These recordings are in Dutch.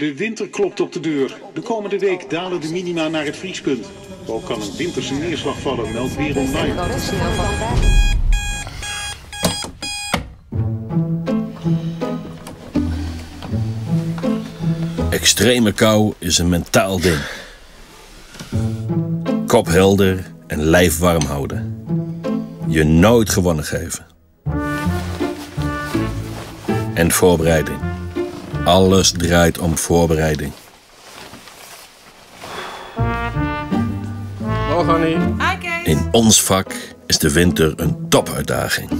De winter klopt op de deur. De komende week dalen de minima naar het vriespunt. Ook kan een winterse neerslag vallen, meldt weer. Extreme kou is een mentaal ding. Kop helder en lijf warm houden. Je nooit gewonnen geven. En voorbereiding. Alles draait om voorbereiding. Morgen Annie. Hi Kees. In ons vak is de winter een topuitdaging.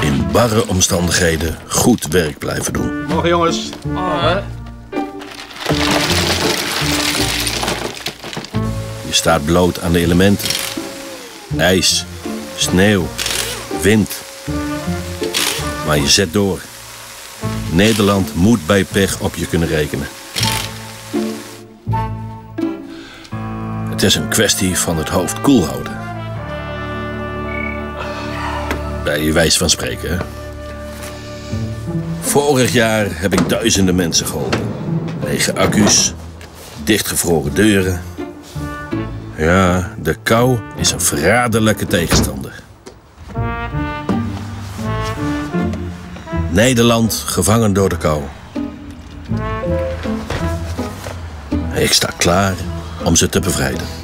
In barre omstandigheden goed werk blijven doen. Morgen jongens. Je staat bloot aan de elementen. IJs, sneeuw, wind. Maar je zet door. Nederland moet bij pech op je kunnen rekenen. Het is een kwestie van het hoofd koel houden. Bij je wijs van spreken, hè? Vorig jaar heb ik duizenden mensen geholpen. Lege accu's, dichtgevroren deuren. Ja, de kou is een verraderlijke tegenstander. Nederland gevangen door de kou. Ik sta klaar om ze te bevrijden.